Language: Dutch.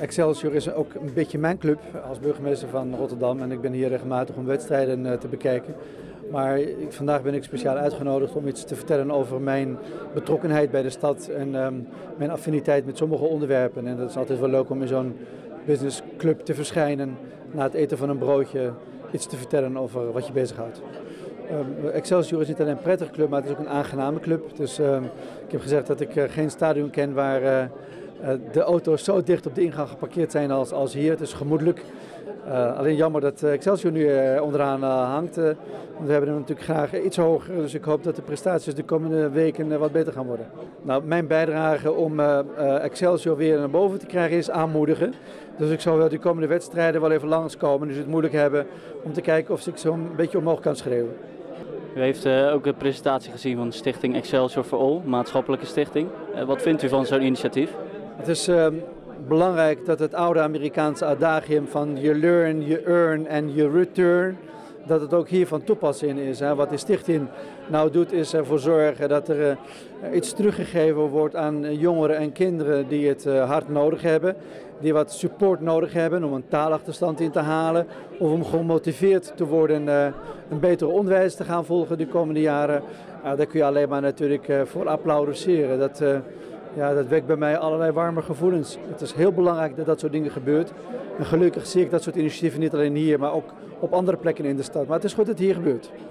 Excelsior is ook een beetje mijn club als burgemeester van Rotterdam. En ik ben hier regelmatig om wedstrijden eh, te bekijken. Maar vandaag ben ik speciaal uitgenodigd om iets te vertellen over mijn betrokkenheid bij de stad en ehm, mijn affiniteit met sommige onderwerpen. En dat is altijd wel leuk om in zo'n businessclub te verschijnen na het eten van een broodje iets te vertellen over wat je bezighoudt. Um, Excelsior is niet alleen een prettige club, maar het is ook een aangename club. Dus ehm, ik heb gezegd dat ik uh, geen stadion ken waar uh, de auto's zo dicht op de ingang geparkeerd zijn als, als hier. Het is gemoedelijk. Uh, alleen jammer dat Excelsior nu onderaan hangt. want we hebben hem natuurlijk graag iets hoger. Dus ik hoop dat de prestaties de komende weken wat beter gaan worden. Nou, mijn bijdrage om Excelsior weer naar boven te krijgen is aanmoedigen. Dus ik zal wel de komende wedstrijden wel even langskomen. Dus het moeilijk hebben om te kijken of ik zo'n beetje omhoog kan schreeuwen. U heeft ook een presentatie gezien van de stichting Excelsior for All, maatschappelijke stichting. Wat vindt u van zo'n initiatief? Het is uh, belangrijk dat het oude Amerikaanse adagium van you learn, you earn and you return, dat het ook hier van toepassing is. Hè. Wat de stichting nou doet is ervoor zorgen dat er iets teruggegeven wordt aan jongeren en kinderen die het hard nodig hebben. Die wat support nodig hebben om een taalachterstand in te halen. Of om gemotiveerd te worden een beter onderwijs te gaan volgen de komende jaren. daar kun je alleen maar natuurlijk voor applaudisseren. Dat, ja, dat wekt bij mij allerlei warme gevoelens. Het is heel belangrijk dat dat soort dingen gebeurt. En gelukkig zie ik dat soort initiatieven niet alleen hier, maar ook op andere plekken in de stad. Maar het is goed dat het hier gebeurt.